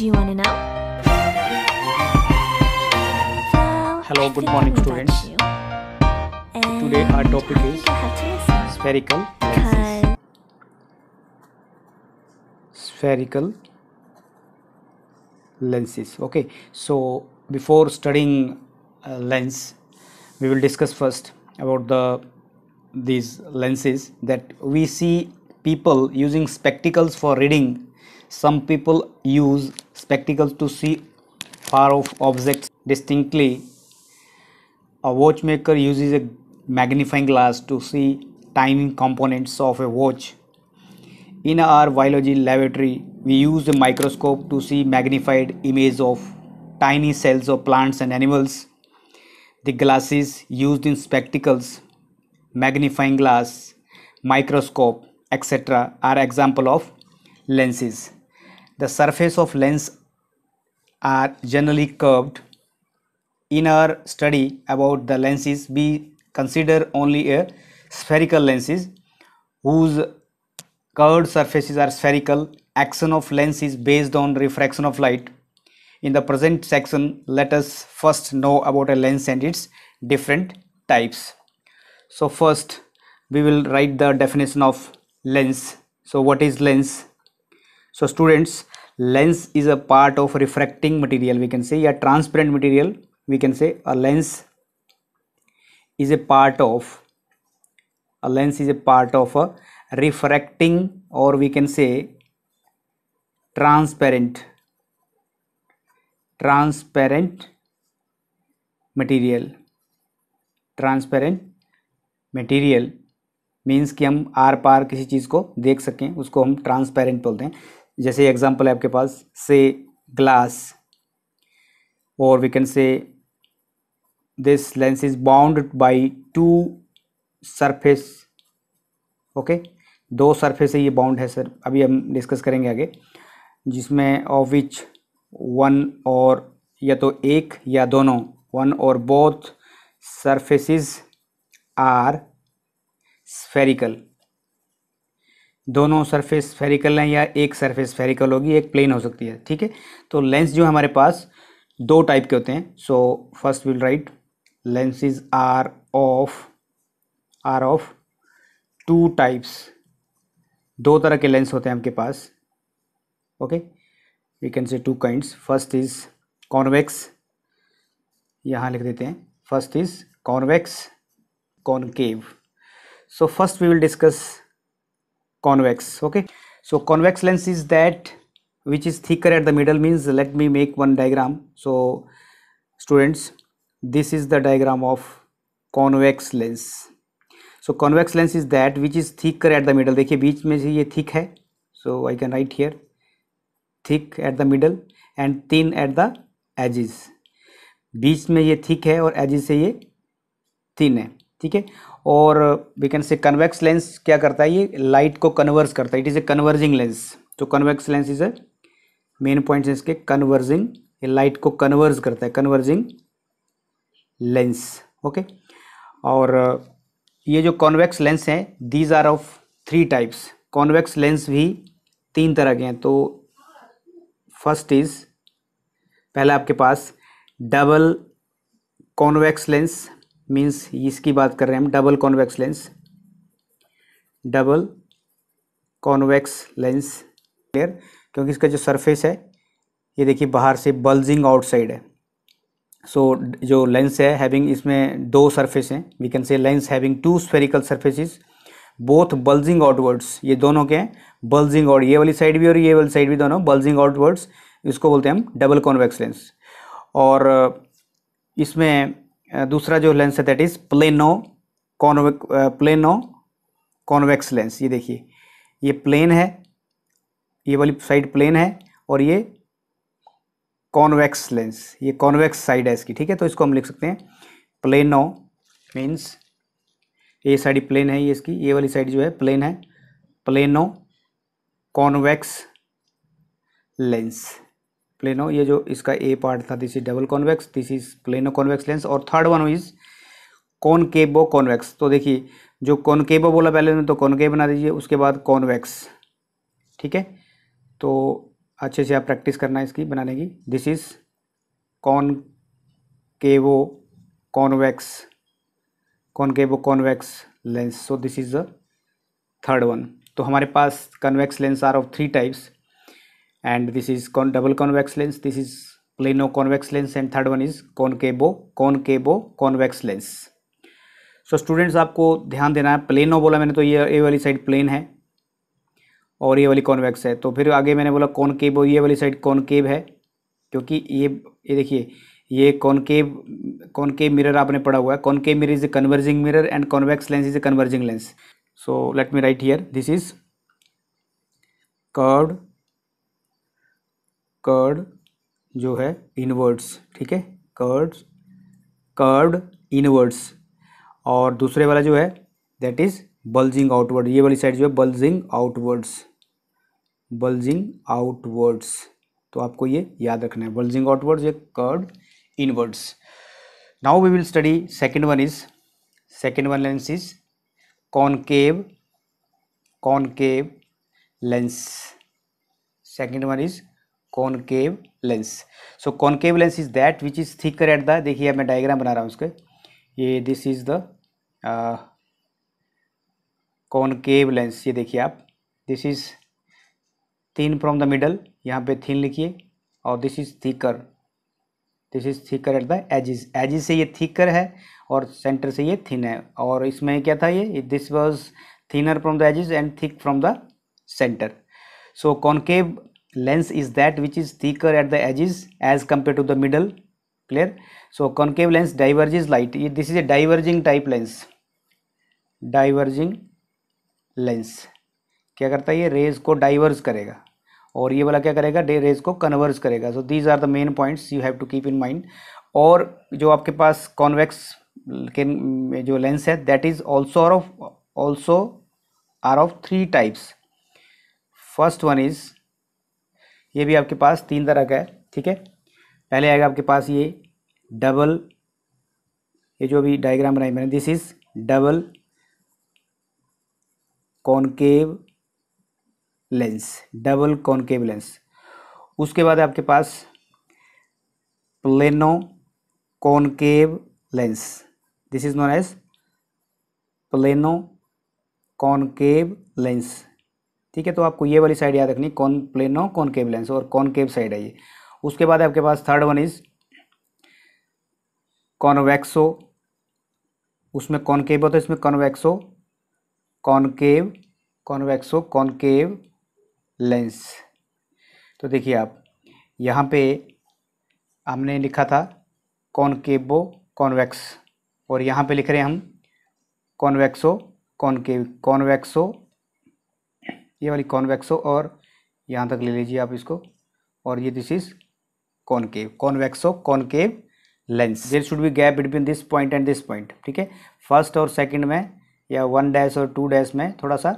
Do you want to know? Well, Hello, I good morning, students. let you. And Today our topic is think you'll have to spherical lenses. Spherical lenses. Okay, so before studying uh, lens, we will discuss first about the these lenses that we see people using spectacles for reading. Some people use spectacles to see far off objects distinctly A watchmaker uses a magnifying glass to see tiny components of a watch. In our biology laboratory, we use a microscope to see magnified image of tiny cells of plants and animals. The glasses used in spectacles, magnifying glass, microscope, etc. are example of lenses. The surface of lens are generally curved. In our study about the lenses we consider only a spherical lenses whose curved surfaces are spherical. Action of lens is based on refraction of light. In the present section let us first know about a lens and its different types. So first we will write the definition of lens. So what is lens so students lens is a part of refracting material we can say या transparent material we can say a lens is a part of a lens is a part of a refracting और we can say transparent transparent material transparent material means कि हम are पार किसी चीज़ को देख सकें, उसको हम ट्रांसपेरेंट बोलते हैं। जैसे एग्जांपल है आपके पास से ग्लास और we can say this lens is bound by two surface okay दो सरफेस से ये बाउंड है सर अभी हम डिस्कस करेंगे आगे, जिसमें ऑफ़ विच वन और या तो एक या दोनों वन और बोथ सरफेसेस आर स्फेरिकल दोनों सरफेस फेरिकल हैं या एक सरफेस फेरिकल होगी, एक प्लेन हो सकती है, ठीक है? तो लेंस जो हमारे पास दो टाइप के होते हैं। So first will write lenses are of are of two types दो तरह के लेंस होते हैं आपके पास okay we can say two kinds first is convex यहाँ लिख देते हैं। First is convex concave so first we will discuss convex okay so convex lens is that which is thicker at the middle means let me make one diagram so students this is the diagram of convex lens so convex lens is that which is thicker at the middle देखिए बीच में से ये thick है so I can write here thick at the middle and thin at the edges बीच में ये thick है और edges से ये thin है ठीक है और we can say convex lens क्या करता है ये? लाइट को कन्वर्स करता है। It is a converging lens तो convex lens is a main point इसके कन्वर्जिंग ये लाइट को कन्वर्स करता है। कन्वर्जिंग लेंस ओके और, ये जो कॉन्वेक्स लेंस हैं these are of three types convex lens भी तीन तरह के हैं। तो फ़र्स्ट इज़ पहला आपके पास डबल कॉन्वेक्स लेंस मीन्स इसकी बात कर रहे हैं हम double convex lens double convex lens clear क्योंकि इसका जो सरफेस है ये देखिए बाहर से बल्जिंग आउटसाइड है। सो so, जो लेंस है हैविंग इसमें दो सरफेस हैं। We can say lens having two spherical surfaces both bulging outwards ये दोनों के हैं? बल्जिंग आउट ये वाली साइड भी और ये वाली साइड भी दोनों बल्जिंग आउटवर्ड्स इसको बोलते हैं हम डबल कॉन्वेक्स लेंस और इसमें दूसरा जो लेंस है that is plano convex plano convex lens ये देखिए, ये प्लेन है, ये वाली साइड प्लेन है, और ये कॉन्वेक्स लेंस ये कॉन्वेक्स साइड है इसकी, ठीक है? तो इसको हम लिख सकते हैं प्लेनो मीन्स ये साइड प्लेन है, ये इसकी, ये वाली साइड जो है प्लेन है प्लेनो कॉन्वेक्स लेंस प्लेनो ये जो इसका ए पार्ट था this is double convex this is plano convex lens और third one is concavo convex तो देखिए, जो कॉनकेबो बोला पहले ने तो कॉनकेव बना दीजिए, उसके बाद कॉन्वेक्स ठीक है? तो अच्छे से आप प्रैक्टिस करना इसकी बनाने की। This is concavo convex concavo convex lens so this is the third one तो हमारे पास convex lens are of three types and this is con double convex lens this is plano convex lens and third one is concavo concavo convex lens so students आपको ध्यान देना है। Plano बोला मैंने तो ये ए वाली साइड प्लेन है और ये वाली कॉन्वेक्स है। तो फिर आगे मैंने बोला कॉनकेबो ये वाली साइड कॉनकेव है। क्योंकि ये ये देखिए, ये कॉनकेव कॉनकेव मिरर आपने पढ़ा हुआ है। Concave mirror is a converging mirror and convex lens is a converging lens so let me write here this is curved curved जो है इनवर्ड्स ठीक है? कर्ड कर्ड इनवर्ड्स और दूसरे वाला जो है दैट इज़ बल्जिंग आउटवर्ड ये वाली साइड जो है बल्जिंग आउटवर्ड्स बल्जिंग आउटवर्ड्स तो आपको ये याद रखना है। बल्जिंग आउटवर्ड्स ये curved inwards now we will study second one is second one lens is concave concave lens. Second one is concave lens so concave lens is that which is thicker at the देखिए मैं diagram बना रहा हूँ उसके। ये this is the concave lens ये देखिए आप। This is thin from the middle यहाँ पे थिन लिखिए। और this is thicker this is thicker at the edges edges से ये थिकर है और सेंटर से ये थिन है। और इसमें क्या था ये? This was thinner from the edges and thick from the centre so concave is that which is thicker at the edges edge compare to the middle clear so concave lens diverges light ये this is a diverging type lens diverging lens क्या करता है? ये rays को diverge करेगा। और ये वाला क्या करेगा? डे रेज को कन्वर्स करेगा। So these are the main points you have to keep in mind और जो आपके पास कॉन्वेक्स के, जो लेंस है that is also of also are of three types first one is ये भी आपके पास तीन तरह का है, ठीक है? पहले आएगा आपके पास ये डबल ये जो अभी डायग्राम बनाई मैंने this is double concave lens double concave lens उसके बाद आपके पास plano concave lens this is known as plano concave lens ठीक है तो आपको ये वाली साइड याद रखनी कौन कॉन प्लेनो कॉनकेव लेंस और कॉनकेव साइड है ये। उसके बाद आपके पास थर्ड वन इज़ कॉन्वेक्सो उसमें कॉनकेव होता है? इसमें convexo concave convexo concave lens तो देखिए आप, यहाँ पे हमने लिखा था कॉनकेवो कॉन्वेक्स और यहाँ पे लिख रहे हैं हम कॉन्वेक्सो कॉनकेव कॉन्वेक्सो ये वाली कॉन्वेक्सो और यहाँ तक ले लीजिए आप इसको। और ये this is concave convexo concave lens there should be gap between this point and this point ठीक है? फ़र्स्ट और सेकंड में या वन डैश और टू डैश में थोड़ा सा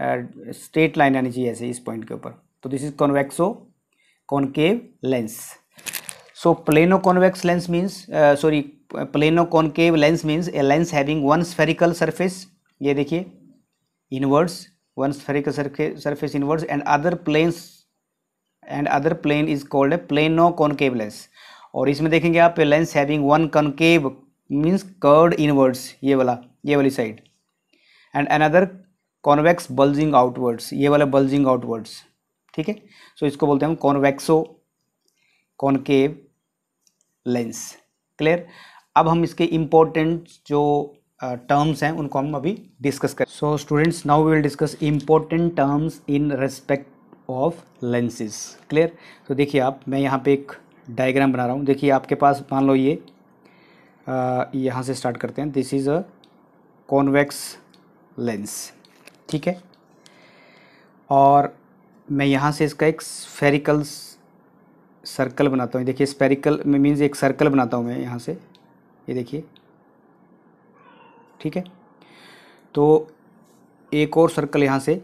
स्ट्रेट लाइन आनी चाहिए ऐसे इस पॉइंट के ऊपर। तो this is convexo concave lens so plano convex lens means sorry plano concave lens means a lens having one spherical surface ये देखिए inwards one spherical surface inwards and other planes and other plane is called plano concave lens और इसमें देखेंगे आप lens having one concave means curved inwards ये वाला, ये वाली side and another convex bulging outwards ये वाला बल्जिंग आउटवर्ड्स ठीक है? सो इसको बोलते हैं हम कॉन्वेक्सो कॉनकेव लेंस क्लियर अब हम इसके इम्पोर्टेंट जो टर्म्स हैं, उनको हम अभी डिस्कस करें so students now we will discuss important terms in respect of lenses clear तो देखिए आप, मैं यहाँ पे एक डायग्राम बना रहा हूँ। देखिए, आपके पास मान लो ये यहाँ से स्टार्ट करते हैं। This is a convex lens ठीक है? और मैं यहाँ से इसका एक स्फेरिकल सर्कल बनाता हूँ। देखिए स्पेरिकल मीन्स एक सर्कल बनाता हूँ मैं यहाँ से। ये देखिए। ठीक है? तो एक और सर्कल यहाँ से।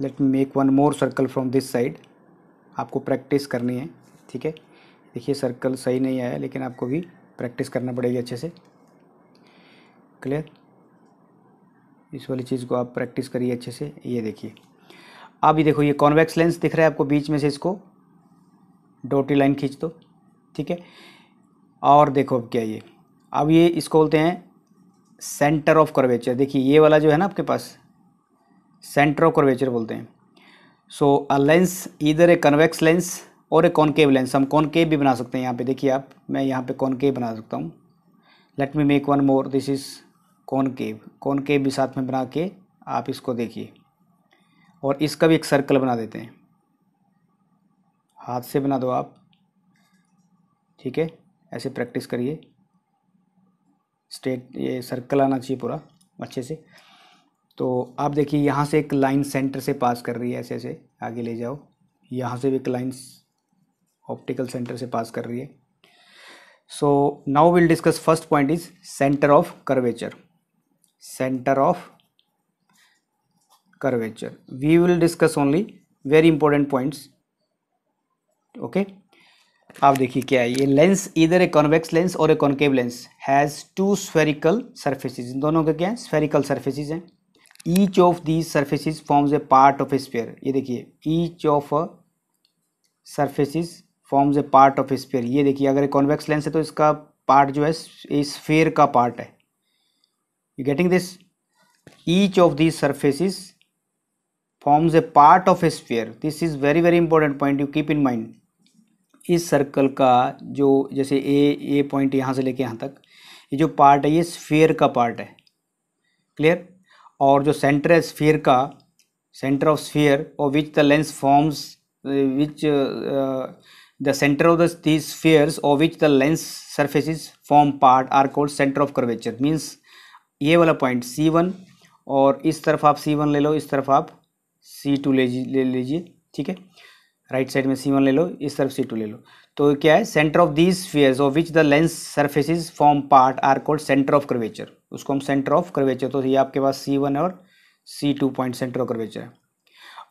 Let me make one more circle from this side आपको प्रैक्टिस करनी है, ठीक है? देखिए सर्कल सही नहीं आया, लेकिन आपको भी प्रैक्टिस करना पड़ेगी अच्छे से। क्लियर इस वाली चीज़ को आप प्रैक्टिस करिए अच्छे से। ये देखिए। अभी देखो, ये कॉन्वेक्स लेंस दिख रहा है आपको बीच में से इसको। डोटी लाइन खींच दो, ठीक है? और देखो अब क्या ये। अब ये इसको बोलते हैं सेंटर ऑफ़ कर्वेचर देखिए, ये वाला जो है ना आपके पास सेंटर ऑफ़ कर्वेचर बोलते हैं। सो अ लेंस इधर ए कन्वेक्स लेंस और ए कॉनकेव लेंस हम कॉनकेव भी बना सकते हैं यहाँ पे। देखिए आप, मैं यहाँ पे कॉनकेव बना सकता हूँ। Let me make one more this is concave concave भी साथ में बना के आप इसको देखिए। और इसका भी एक सर्कल बना देते हैं। हाथ से बना दो आप। ठीक है? ऐसे प्रैक्टिस करिए। स्टेट ये सर्कल आना चाहिए पूरा, अच्छे से। तो आप देखिए, यहाँ से एक लाइन सेंटर से पास कर रही है, ऐसे ऐसे, आगे ले जाओ। यहाँ से भी एक लाइन ऑप्टिकल सेंटर से पास कर रही है। So now will discuss first point is centre of curvature centre of curvature. We will discuss only very important points. Okay? आप देखिए क्या है, ये लेंस इधर ए कॉन्वेक्स लेंस और a concave lens has two spherical surfaces इन दोनों के क्या है स्फेरिकल सर्फेसिस हैं। Each of these surfaces forms a part of a sphere ये देखिए each of surfaces forms a part of sphere ये देखिए, अगर कॉन्वेक्स लेंस है तो इसका पार्ट जो है स्फेयर का पार्ट है। You getting this each of these surfaces forms a part of a sphere this is very very important point you keep in mind इस सर्कल का जो जैसे ए ए पॉइंट यहाँ से लेके यहाँ तक, ये जो पार्ट है, ये स्फेयर का पार्ट है। क्लियर और जो सेंटर है स्फेयर का सेंटर ऑफ़ स्फेयर और which the lens forms which the centre of the these spheres, or which the lens surfaces form part, are called center of curvature. Means, ये वाला point C1 और इस तरफ़ आप C1 ले लो, इस तरफ़ आप C2 ले ले लीजिए, ठीक है? राइट साइड में सी वन ले लो, इस तरफ़ सी टू ले लो। तो क्या है? Centre of these spheres of which the lens surfaces form part are called centre of curvature उसको हम सेंटर ऑफ़ कर्वेचर तो ये आपके पास C1 और C two point centre of curvature है।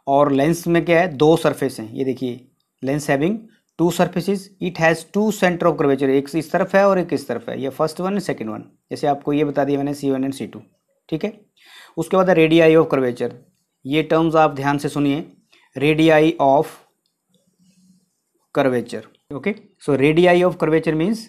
और लेंस में क्या है? दो सर्फेस हैं। ये देखिए lens having two surfaces it has two centre of curvature एक इस तरफ़ है और एक इस तरफ़ है। ये फ़र्स्ट वन सेकेंड वन जैसे आपको ये बता दिया मैंने C one and C two ठीक है? उसके बाद रेडियाई ऑफ़ कर्वेचर ये टर्म्स आप ध्यान से सुनिए। Radii of curvature okay so radii of curvature means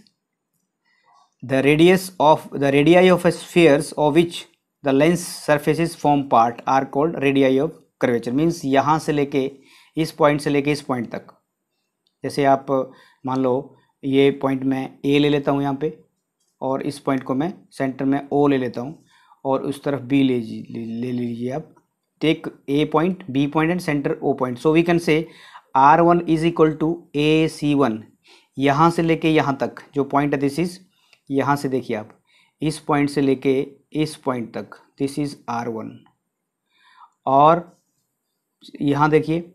the radius of the radii of a spheres of which the lens surfaces form part are called radii of curvature. Means से लेके इस point से लेके इस point तक जैसे आप मान लो ये पॉइंट मैं ए ले लेता हूँ यहाँ पे और इस पॉइंट को मैं सेंटर में ओ ले लेता हूँ और उस तरफ़ बी ले ले, ले लीजिए आप। Take a point B point and centre O point so we can say R one is equal to A C one यहाँ से लेके यहाँ तक, जो पॉइंट है दिस इज़ यहाँ से देखिए आप, इस पॉइंट से लेके इस पॉइंट तक दिस इज़ आर वन और यहाँ देखिए,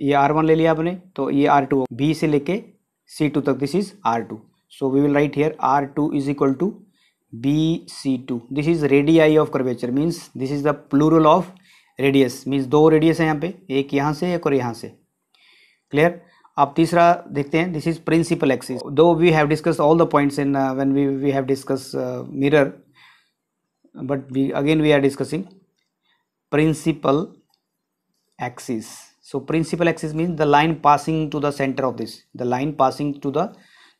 ये आर वन ले लिया आपने तो ये आर टू बी से लेके सी टू तक this is R two so we will write here R two is equal to B C two this is radii of curvature means this is the plural of radius means दो radius है यहाँ पे, एक यहाँ से, एक और यहाँ से। क्लियर आप तीसरा देखते हैं। This is principal axis though we have discuss all the points in when we we have discuss mirror but we again we are discussing principal axis so principal axis means the line passing to the centre of this the line passing to the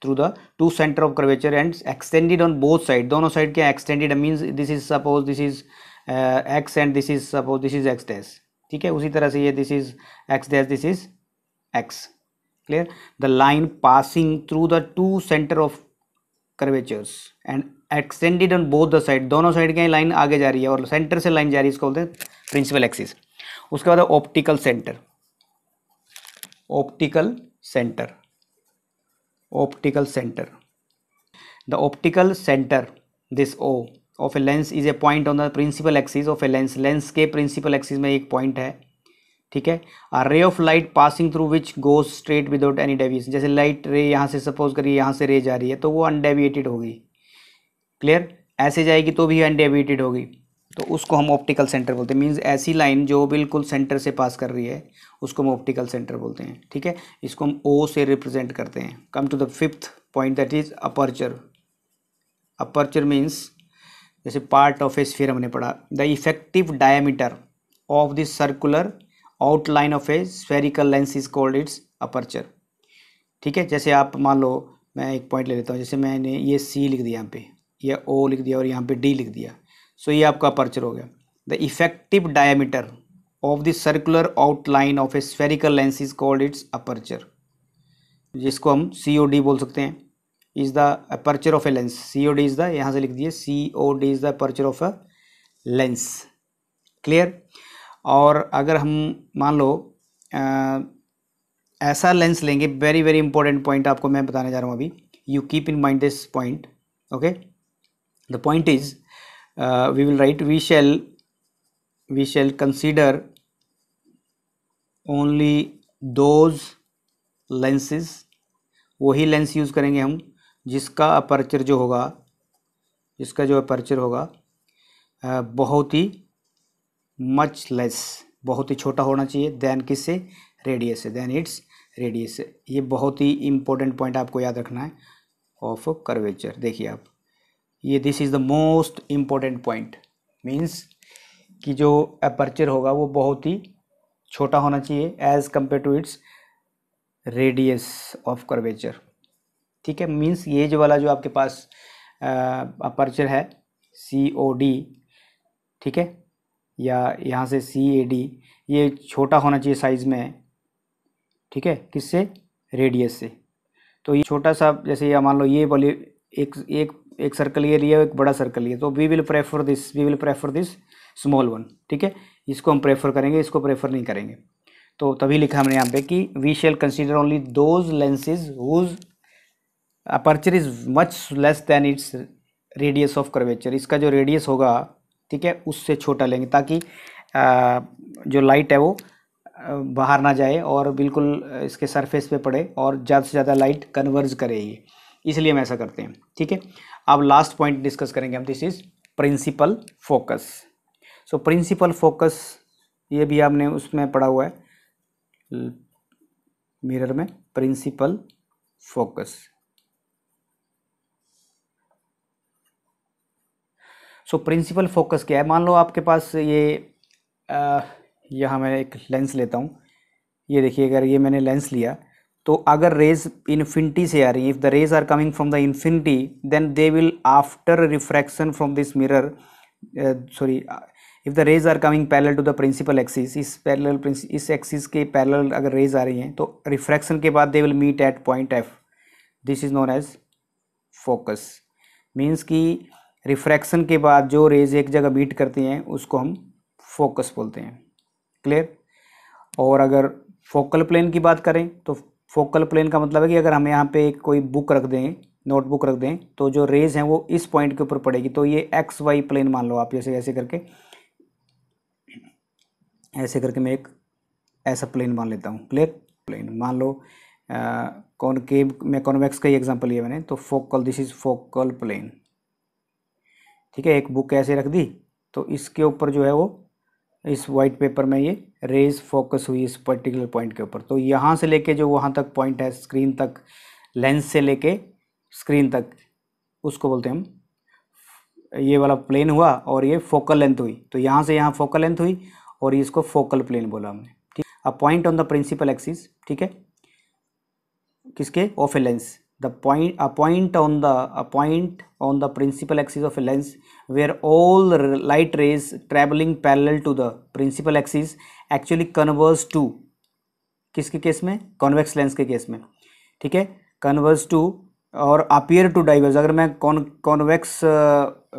through the to centre of curvature and extended on both side दोनों side के extended means this is suppose this is X and this is suppose this is X dash ठीक है? उसी तरह से ये this is X dash this is x. Clear? The line passing through the two center of curvatures and extended on both the side. दोनों side क्या line आगे जा रही है और सेंटर से लाइन जा रही है, इसको बोलते हैं प्रिंसिपल एक्सिस उसके बाद optical centre optical centre optical centre the optical centre this O of a lens is a point on the principal axis of a lens lens के प्रिंसिपल एक्सिस में एक पॉइंट है. ठीक है? Ray of light passing through which goes straight without any deviation जैसे light ray यहाँ से suppose करिए यहाँ से रे जा रही है तो वो अनडेविएटेड होगी क्लियर ऐसे जाएगी तो भी अनडेविएटेड होगी तो उसको हम ऑप्टिकल सेंटर बोलते हैं। मीन्स ऐसी लाइन जो बिल्कुल सेंटर से पास कर रही है, उसको हम ऑप्टिकल सेंटर बोलते हैं। ठीक है? इसको हम ओ से रिप्रेजेंट करते हैं। Come to the fifth point that is aperture aperture means जैसे पार्ट ऑफ़ ए स्फीयर हमने पढ़ा the effective diameter of this circular outline of a spherical lens is called its aperture ठीक है? जैसे आप मान लो, मैं एक पॉइंट ले लेता हूँ। जैसे मैंने ये सी लिख दिया यहाँ पे, या ओ लिख दिया और यहाँ पे डी लिख दिया। सो ये आपका अपर्चर हो गया। The effective diameter of the circular outline of a spherical lens is called its aperture जिसको हम सी ओ डी बोल सकते हैं। Is the aperture of a lens C O D is the यहाँ से लिख दिए C O D is the aperture of a lens clear और अगर हम मान लो आ, ऐसा लेंस लेंगे वेरी वेरी इंपॉर्टेंट पॉइंट आपको मैं बताने जा रहा हूँ अभी। You keep in mind this point okay the point is we will write we shall we shall consider only those lenses वही लेंस यूज़ करेंगे हम जिसका अपर्चर जो होगा जिसका जो अपर्चर होगा बहुत ही मच लेस बहुत ही छोटा होना चाहिए दैन किससे? रेडियस से। दैन इट्स रेडियस से। ये बहुत ही इम्पोर्टेंट पॉइंट आपको याद रखना है। ऑफ़ कर्वेचर देखिए आप। ये this is the most important point means कि जो अपर्चर होगा, वो बहुत ही छोटा होना चाहिए as compare to its radius of curvature ठीक है? मीन्स ये जो वाला जो आपके पास अपर्चर है सी ओ डी ठीक है? या यहाँ से सी ए डी ये छोटा होना चाहिए साइज़ में, ठीक है, किससे? रेडियस से। तो ये छोटा सा, जैसे या मान लो ये बोले एक एक एक सर्कल ये लिया एक बड़ा सर्कल लिया तो we will prefer this we will prefer this small one ठीक है? इसको हम प्रेफर करेंगे, इसको प्रेफर नहीं करेंगे। तो तभी लिखा हमने यहाँ पे कि we shall consider only those lenses whose aperture is much less than its radius of curvature इसका जो रेडियस होगा ठीक है, उससे छोटा लेंगे ताकि जो लाइट है वो बाहर ना जाए और बिल्कुल इसके सरफेस पे पड़े और ज़्यादा से ज़्यादा लाइट कन्वर्ज करे ये। इसलिए हम ऐसा करते हैं, ठीक है? अब लास्ट पॉइंट डिस्कस करेंगे हम this is principal focus so principal focus ये भी आपने उसमें पढ़ा हुआ है। मिरर में principal focus so principal focus क्या है? मान लो आपके पास ये यहाँ मैं एक लेंस लेता हूँ। ये देखिए, अगर ये मैंने लेंस लिया तो अगर रेज इन्फिनिटी से आ रही है if the rays are coming from the infinity then they will after refraction from this mirror sorry if the rays are coming parallel to the principal axis इस पैरेलल इस axis के parallel अगर rays आ रही हैं तो refraction के बाद they will meet at point F this is known as focus means कि रिफ्रैक्शन के बाद जो रेज एक जगह बीट करती हैं, उसको हम फोकस बोलते हैं। क्लियर? और अगर फोकल प्लेन की बात करें तो फोकल प्लेन का मतलब है कि अगर हम यहाँ पे कोई बुक रख दें, नोटबुक रख दें तो जो रेज हैं वो इस पॉइंट के ऊपर पड़ेगी। तो ये एक्स वाई प्लेन मान लो आप, जैसे ऐसे करके। ऐसे करके मैं एक ऐसा प्लेन मान लेता हूँ। क्लियर? प्लेन मान लो कॉनकेव मैं कॉन्वेक्स का ही एग्ज़ाम्पल लिया मैंने तो focal, this is focal plane. ठीक है, एक बुक ऐसे रख दी तो इसके ऊपर जो है वो, इस वाइट पेपर में ये रेज फोकस हुई इस पर्टिकुलर पॉइंट के ऊपर। तो यहाँ से लेके जो वहाँ तक पॉइंट है स्क्रीन तक लेंस से लेके स्क्रीन तक, उसको बोलते हैं हम, ये वाला प्लेन हुआ और ये फोकल लेंथ हुई। तो यहाँ से यहाँ फोकल लेंथ हुई और इसको फोकल प्लेन बोला हमने। ठीक a point on the principal axis ठीक है, किसके? Of a lens the point a point on the a point on the principal axis of a lens where all light rays traveling parallel to the principal axis actually converge to किसके case में convex lens के case में ठीक है converge to और appear to diverge अगर मैं con convex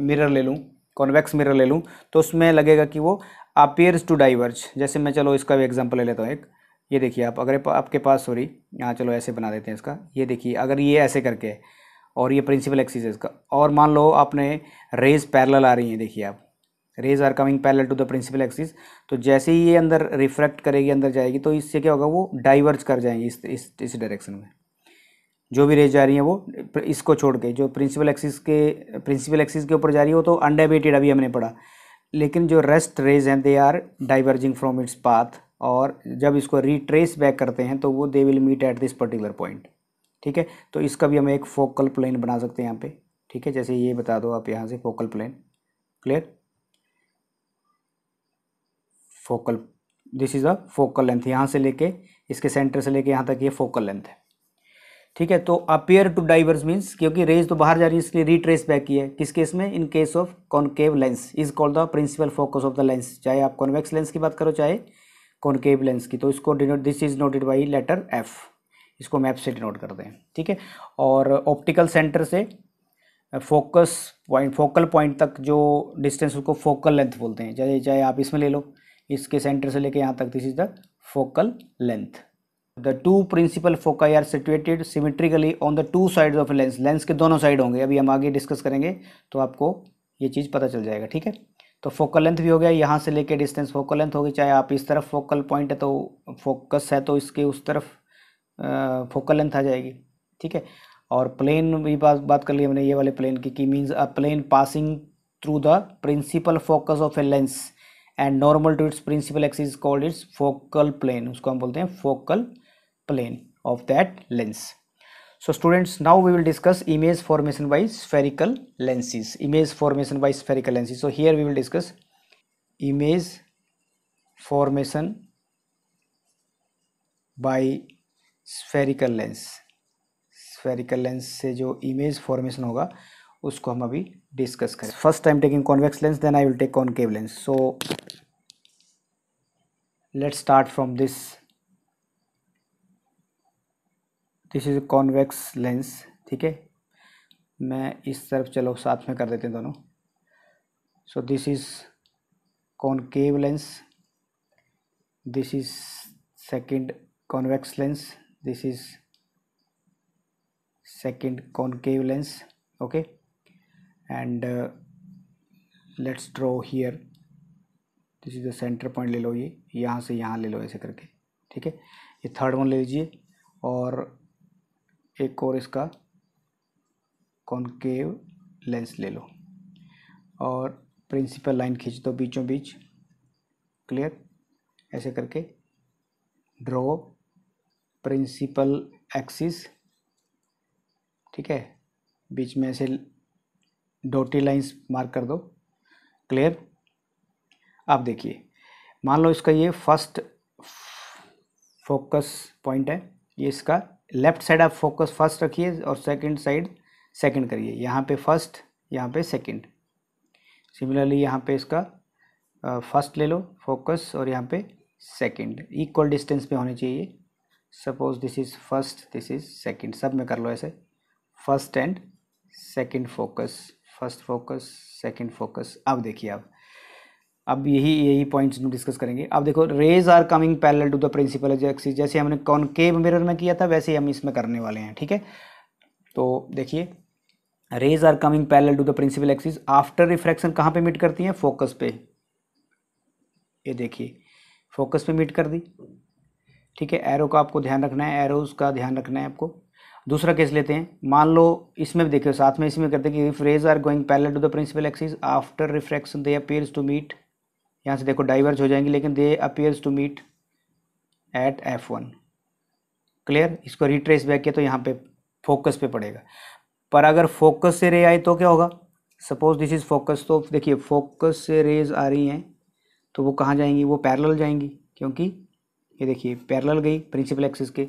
mirror ले लूँ कॉन्वेक्स मिरर ले लूँ तो उसमें लगेगा कि वो अपियर्स टू डाइवर्ज जैसे मैं चलो इसका भी एग्जांपल ले लेता हूँ एक ये देखिए आप, अगर आपके पास सॉरी यहाँ चलो ऐसे बना देते हैं इसका। ये देखिए, अगर ये ऐसे करके, और ये प्रिंसिपल एक्सिस है इसका, और मान लो आपने रेज पैरेलल आ रही हैं, देखिए आप। Rays are coming parallel to the principal axis तो जैसे ही ये अंदर रिफ्रैक्ट करेगी, अंदर जाएगी तो इससे क्या होगा, वो डाइवर्ज कर जाएँगी इस इस इस डायरेक्शन में। जो भी रेज जा रही हैं, वो इसको छोड़ के, जो प्रिंसिपल एक्सिस के प्रिंसिपल एक्सिस के ऊपर जा रही है, वो तो अनडेबिटेड अभी हमने पढ़ा। लेकिन जो रेस्ट रेज हैं they are diverging from its path और जब इसको रिट्रेस बैक करते हैं तो वो they will meet at this particular point ठीक है? तो इसका भी हम एक फोकल प्लेन बना सकते हैं यहाँ पे। ठीक है? जैसे ये बता दो आप यहाँ से focal plane clear focal this is a focal length यहाँ से लेके, इसके सेंटर से लेके यहाँ तक ये फोकल लेंथ है। ठीक है? तो अपियर टू डाइवर्स मीन्स क्योंकि रेज तो बाहर जा रही है, इसलिए रिट्रेस बैक की है। किस केस में? In case of concave lens is called the principal focus of the lens चाहे आप कॉन्वेक्स लेंस की बात करो, चाहे कॉनकेव लेंस की। तो इसको denote this is noted by letter F इसको मैप से डिनोट करते हैं ठीक है? और ऑप्टिकल सेंटर से फोकस पॉइंट फोकल पॉइंट तक जो डिस्टेंस उसको फोकल लेंथ बोलते हैं। चाहे चाहे आप इसमें ले लो, इसके सेंटर से लेके यहाँ तक this is the focal length the two principal foci are situated symmetrically on the two sides of lens lens के दोनों साइड होंगे। अभी हम आगे डिस्कस करेंगे तो आपको ये चीज़ पता चल जाएगा, ठीक है? तो फोकल लेंथ भी हो गया, यहाँ से लेके डिस्टेंस फोकल लेंथ होगी, चाहे आप इस तरफ़ फोकल पॉइंट है तो फोकस है तो इसके उस तरफ़ फोकल लेंथ आ जाएगी, ठीक है? और प्लेन भी बात बात कर ली हमने, ये वाले प्लेन की, कि means a plane passing through the principal focus of a lens and normal to its principal axis called its focal plane उसको हम बोलते हैं focal plane of that lens so students now we will discuss image formation by spherical lenses image formation by spherical lenses so here we will discuss image formation by spherical lens spherical lens से जो image formation होगा, उसको हम अभी discuss करें। First time taking convex lens then I will take concave lens so let's start from this this is convex lens ठीक है? मैं इस तरफ़ चलो, साथ में कर देते हैं दोनों। So this is concave lens this is second convex lens this is second concave lens okay and let's draw here this is the centre point ले लो ये। यहाँ से यहाँ ले लो ऐसे करके, ठीक है? ये थर्ड वन ले लीजिए। और एक और इसका कॉनकेव लेंस ले लो। और प्रिंसिपल लाइन खींच दो बीचों बीच। क्लियर? ऐसे करके ड्रॉ प्रिंसिपल एक्सिस। ठीक है? बीच में ऐसे डोटी लाइंस मार्क कर दो। क्लियर? आप देखिए, मान लो इसका ये फ़र्स्ट फोकस पॉइंट है, ये इसका लेफ़्ट साइड आप फोकस फ़र्स्ट रखिए और सेकंड साइड सेकंड करिए। यहाँ पे फ़र्स्ट, यहाँ पे सेकंड। सिमिलरली यहाँ पे इसका फ़र्स्ट ले लो, फोकस, और यहाँ पे सेकंड। इक्वल डिस्टेंस पे होने चाहिए। Suppose this is first, this is second. सब में कर लो ऐसे। First and second focus. First focus, second focus. अब देखिए आप। अब यही यही पॉइंट्स डिस्कस करेंगे। अब देखो rays are coming parallel to the principal axis जैसे हमने कॉनकेव मिरर में किया था, वैसे ही हम इसमें करने वाले हैं, ठीक है? तो देखिए rays are coming parallel to the principal axis after refraction कहाँ पे मीट करती हैं? फोकस पे। ये देखिए फोकस पे मीट कर दी, ठीक है? एरो का आपको ध्यान रखना है एरोज का ध्यान रखना है आपको। दूसरा केस लेते हैं। मान लो, इसमें भी देखिए, साथ में इसमें करते हैं कि if rays are going parallel to the principal axis after refraction they appears to meet यहाँ से देखो डाइवर्ज हो जाएँगे, लेकिन they appears to meet at F one clear इसको रिट्रेस बैक किया तो यहाँ पे फोकस पे पड़ेगा। पर अगर फोकस से रे आए तो क्या होगा? सपोज़ दिस इज़ फोकस तो देखिए फोकस से रेज आ रही हैं तो वो कहाँ जाएँगी? वो पैरल जाएँगी, क्योंकि ये देखिए पैरल गई प्रिंसिपल एक्सिस के।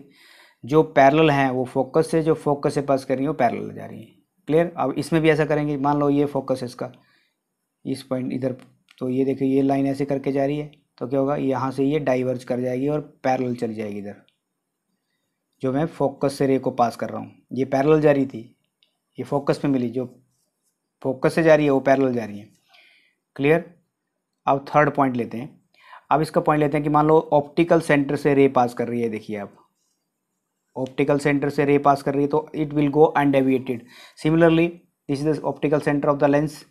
जो पैरल हैं, वो फोकस से, जो फोकस से पास कर रही हैं, वो पैरल जा रही हैं। क्लियर अब इसमें भी ऐसा करेंगे, मान लो ये फोकस है इसका। इस पॉइंट इधर तो ये देखिए, ये लाइन ऐसे करके जा रही है तो क्या होगा, यहाँ से ये डाइवर्ज कर जाएगी और पैरल चली जाएगी इधर। जो मैं फोकस से रे को पास कर रहा हूँ, ये पैरल जा रही थी, ये फोकस पे मिली, जो फोकस से जा रही है, वो पैरल जा रही है। क्लियर? अब थर्ड पॉइंट लेते हैं। अब इसका पॉइंट लेते हैं कि मान लो ऑप्टिकल सेंटर से रे पास कर रही है, देखिए आप। ऑप्टिकल सेंटर से रे पास कर रही है तो it will go undeviated. Similarly, this is the optical centre of the lens,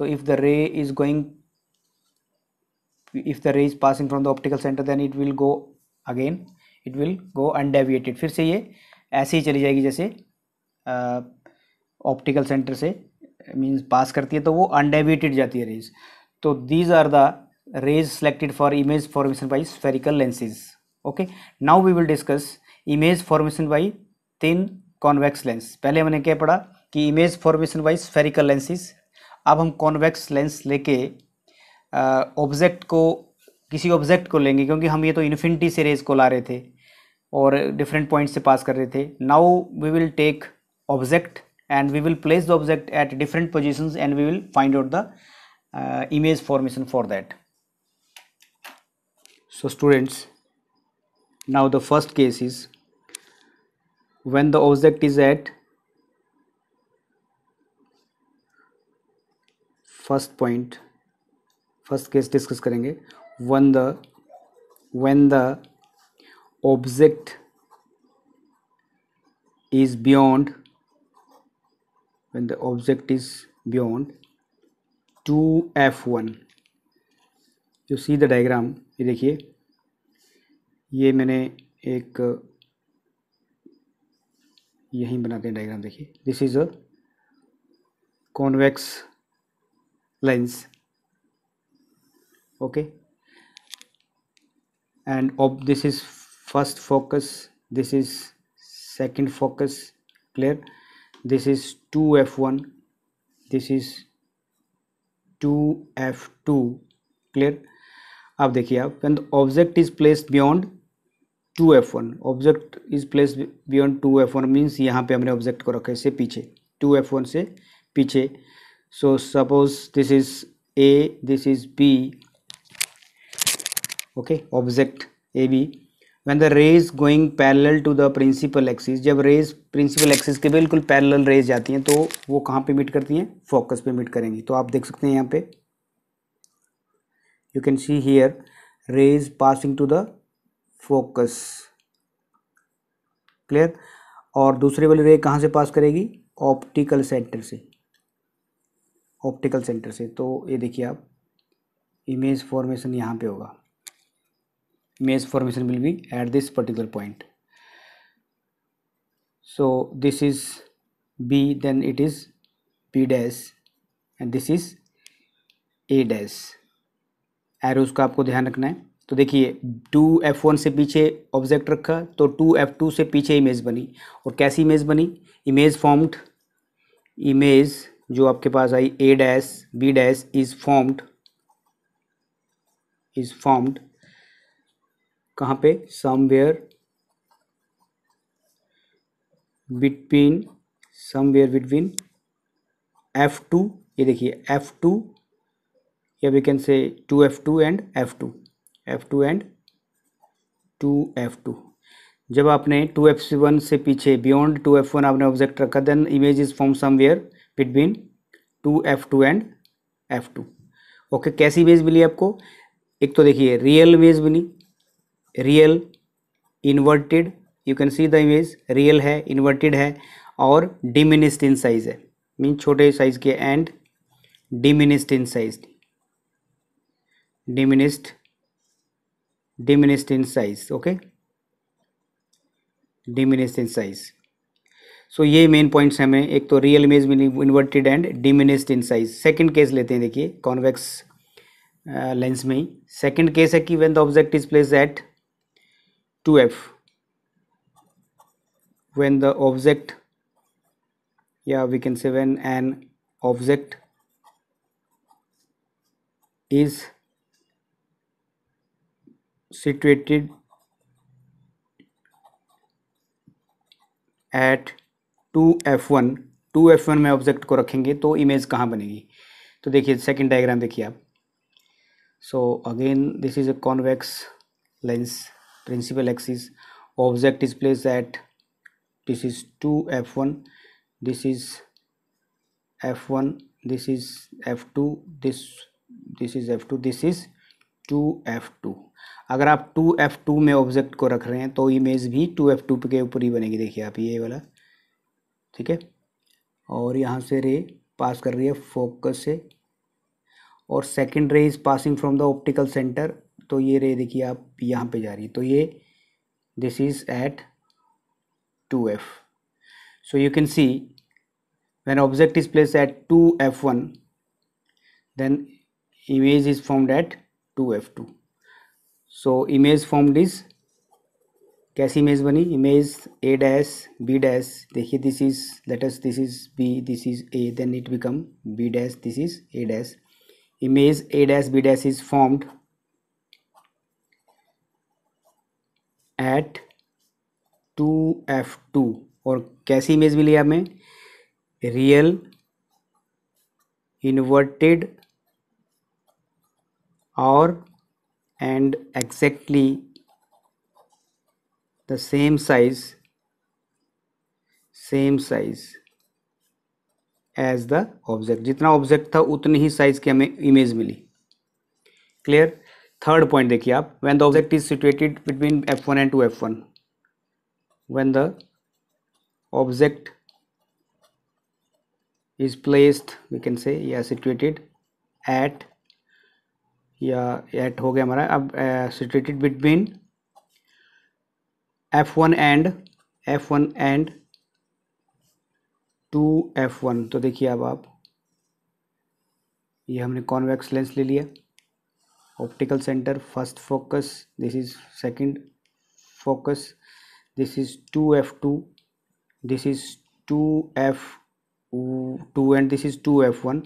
so if the ray is going if the ray is passing from the optical center, then it will go again. It will go undeviated. फिर से ये ऐसे ही चली जाएगी जैसे optical centre से means pass करती है तो वो अनडेविएटेड जाती है रेज तो these are the rays selected for image formation by spherical lenses okay now we will discuss image formation by thin convex lens पहले हमने क्या पढ़ा कि image formation by spherical lenses अब हम कॉन्वेक्स लेंस लेके ऑब्जेक्ट को, किसी ऑब्जेक्ट को लेंगे, क्योंकि हम ये तो इन्फिनिटी से रेज को ला रहे थे और डिफरेंट पॉइंट से पास कर रहे थे। Now we will take object and we will place the object at different position and we will find out the image formation for that so students, now the first case is when the object is at first point first case discuss करेंगे। One the when the object is beyond when the object is beyond two F one you see the diagram ये देखिए। ये मैंने एक, यहीं बनाते हैं diagram देखिए। This is a convex lens okay and of this is first focus this is second focus clear this is 2f1 this is 2f2 clear अब देखिए आप the object is placed beyond 2f1 object is placed beyond 2f1 means यहाँ पे हमने object को रखा है इससे पीछे 2f1 से पीछे so suppose this is a this is b okay object A B when the rays going parallel to the principal axis जब रेज प्रिंसिपल एक्सिस के बिल्कुल पैरल रेज जाती हैं तो वो कहाँ पे मीट करती हैं? फोकस पे मीट करेंगी। तो आप देख सकते हैं यहाँ पे। You can see here rays passing to the focus clear और दूसरे वाली रे कहाँ से पास करेगी? ऑप्टिकल सेंटर से। ऑप्टिकल सेंटर से। तो ये देखिए आप। इमेज फॉर्मेशन यहाँ पे होगा। Image formation will be at this particular point. So, this is b, then it is b dash, and this is a dash. Arrows का आपको ध्यान रखना है। तो देखिए टू एफ़ वन से पीछे ऑब्जेक्ट रखा तो टू एफ़ टू से पीछे इमेज बनी। और कैसी इमेज बनी? इमेज फॉर्म्ड इमेज जो आपके पास आई A dash B dash is formed is formed कहाँ पे? Somewhere between somewhere between F two ये देखिए एफ़ टू या we can say two F two and F two F two and two F two जब आपने two F one से पीछे beyond two F one आपने ऑब्जेक्ट रखा then image is from somewhere between two F two and F two okay कैसी image मिली आपको? एक तो देखिए रियल इमेज बनी real inverted you can see the image real है इन्वर्टेड है, और डिमिनिस्ड इन साइज़ है। मीन छोटे साइज़ के and diminished in size diminished diminished in size okay diminished in size so ये मेन पॉइंट्स हमें। एक तो real image inverted and diminished in size second case लेते हैं, देखिए कॉन्वेक्स लेंस में ही। सेकेंड केस है कि when the object is place at 2f when the object, yeah, we can say when an object is situated at 2f1 2f1 में object को रखेंगे तो इमेज कहाँ बनेगी? तो देखिए सेकंड डायग्राम देखिए आप। So again this is a convex lens principal axis. Object is placed at, this is 2f1 this is f1 this is f2 this this is f2 this is 2f2 अगर आप 2f2 में object को रख रहे हैं तो image भी 2f2 के ऊपर ही बनेगी। देखिए आप ये वाला। ठीक है? और यहाँ से रे पास कर रही है फोकस से। और second ray is passing from the optical centre तो ये रे देखिए आप यहाँ पे जा रही है। तो ये this is at two F so you can see when object is placed at 2f1 then image is formed at 2f2 so image formed is कैसी इमेज बनी? Image A dash B dash देखिए this is let's this is B this is A then it become B dash this is A dash image A dash B dash is formed at two F two और कैसी image मिली हमें real inverted और and exactly the same size same size as the object जितना object था, उतनी ही size की हमें इमेज मिली। क्लियर थर्ड पॉइंट देखिए आप when the object is situated between F one and two F one when the object is placed, we can say, या situated at, या at हो गया हमारा, अब situated between f1 and f1 and two F one तो देखिए अब आप, ये हमने कॉन्वेक्स लेंस ले लिया। Optical centre first focus this is second focus this is two F two this is two F two and this is two F one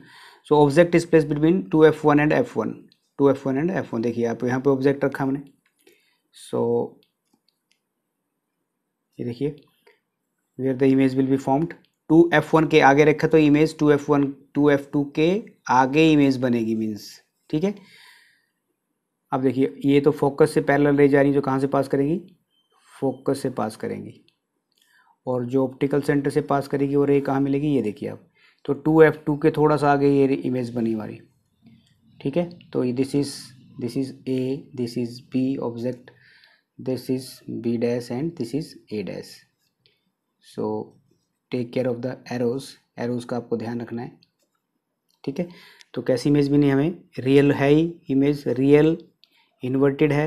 so object is place between two F one and F one two F one and F one देखिए आप यहाँ पे object रखा हमने। सो so, ये देखिए where the image will be formed two F one के आगे रखा तो image two F one two F two के आगे इमेज बनेगी मीन्स ठीक है? अब देखिए, ये तो फोकस से पैरेलल रह जा रही है, जो कहाँ से पास करेगी? फोकस से पास करेंगी। और जो ऑप्टिकल सेंटर से पास करेगी और ये कहाँ मिलेगी? ये देखिए आप। तो टू एफ़ टू के थोड़ा सा आगे ये इमेज बनी हमारी। ठीक है? तो this is this is A this is B object this is B dash and this is A dash so take care of the arrows arrows का आपको ध्यान रखना है। ठीक है? तो कैसी इमेज नहीं हमें? रियल है ही इमेज रियल इन्वर्टेड है।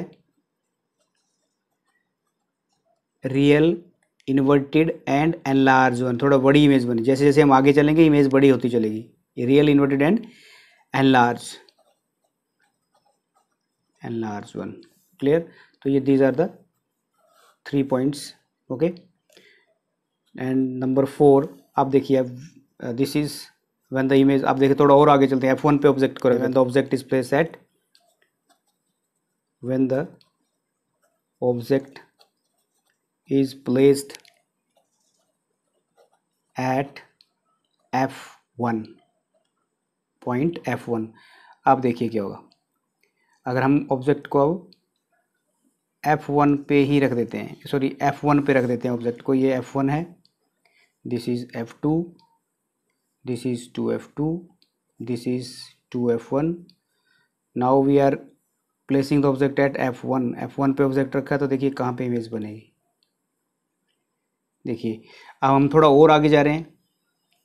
Real inverted and enlarge one थोड़ा बड़ी इमेज बनी। जैसे जैसे हम आगे चलेंगे इमेज बड़ी होती चलेगी। Real inverted and enlarge enlarge one clear तो ये these are the three points okay and number four आप देखिए this is when the image आप देखिए, थोड़ा और आगे चलते हैं। एफ़ वन पे ऑब्जेक्ट करो। The object is place at when the object is placed at f1 point f1 अब देखिए क्या होगा। अगर हम ऑब्जेक्ट को अब f1 पे ही रख देते हैं सॉरी f1 पे रख देते हैं ऑब्जेक्ट को, ये f1 है। This is f2 this is 2f2 this is 2f1 now we are placing the object at f1 f1 पे ऑब्जेक्ट रखा है तो देखिए कहाँ पे इमेज बनेगी। देखिए, अब हम थोड़ा और आगे जा रहे हैं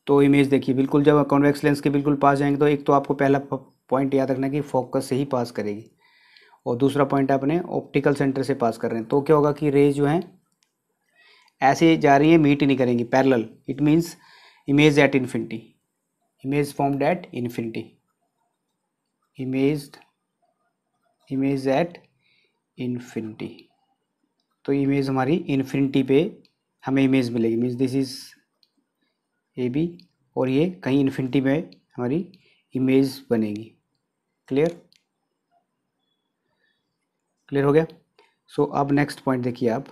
तो इमेज देखिए, बिल्कुल जब कॉन्वेक्स लेंस के बिल्कुल पास जाएँगे तो एक तो आपको पहला पॉइंट याद रखना कि फोकस से ही पास करेगी, और दूसरा पॉइंट आपने ऑप्टिकल सेंटर से पास कर रहे हैं। तो क्या होगा कि रेज जो हैं, ऐसे जा रही है मीट नहीं करेंगी parallel it means image at infinity image formed at infinity image image at infinity तो इमेज हमारी इन्फिनिटी पे हमें इमेज मिलेगी। Means this is A B और ये कहीं इन्फिनिटी में हमारी इमेज बनेगी। क्लियर क्लियर हो गया? सो so, अब नेक्स्ट पॉइंट देखिए आप।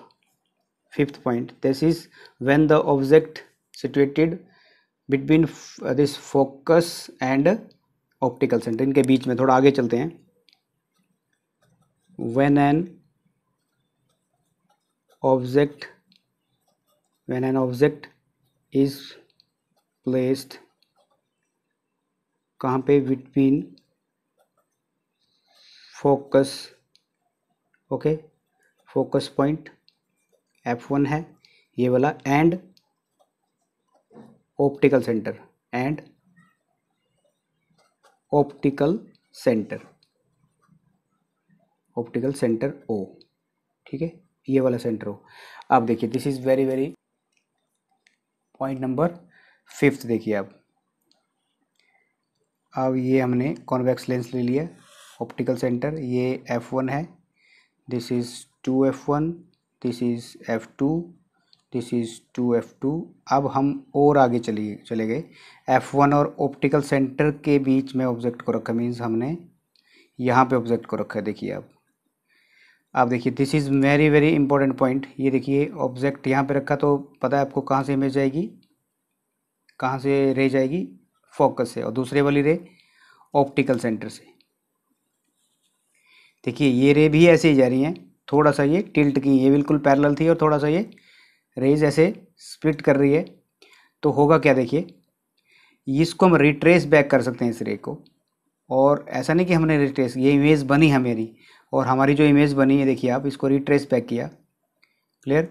Fifth point this is when the object situated between this focus and optical centre इनके बीच में थोड़ा आगे चलते हैं। When an object when an object is placed कहाँ पे between focus okay focus point F one है, ये वाला and optical centre and optical centre optical centre O, ठीक है? ये वाला सेंटर हो आप देखिए this is very very point number fifth देखिए आप। अब ये हमने कॉन्वेक्स लेंस ले लिया ऑप्टिकल सेंटर ये एफ़ वन है। This is two F one this is F two this is two F two अब हम और आगे चलिए, चले गए। एफ़ वन और ऑप्टिकल सेंटर के बीच में ऑब्जेक्ट को रखा मीन्स हमने यहाँ पे ऑब्जेक्ट को रखा है, देखिए अब आप देखिए this is very very important point ये देखिए ऑब्जेक्ट यहाँ पे रखा तो पता है आपको कहाँ से इमेज जाएगी? कहाँ से रे जाएगी? फोकस से और दूसरे वाली रे ऑप्टिकल सेंटर से। देखिए, ये रे भी ऐसे ही जा रही हैं। थोड़ा सा ये टिल्ट की, ये बिल्कुल पैरेलल थी और थोड़ा सा ये रेज ऐसे स्प्लिट कर रही है। तो होगा क्या देखिए? इसको हम रिट्रेस बैक कर सकते हैं इस रे को। और ऐसा नहीं कि हमने रिट्रेस ये इमेज बनी है मेरी। और हमारी जो इमेज बनी है, देखिए आप, इसको रिट्रेस बैक किया। क्लियर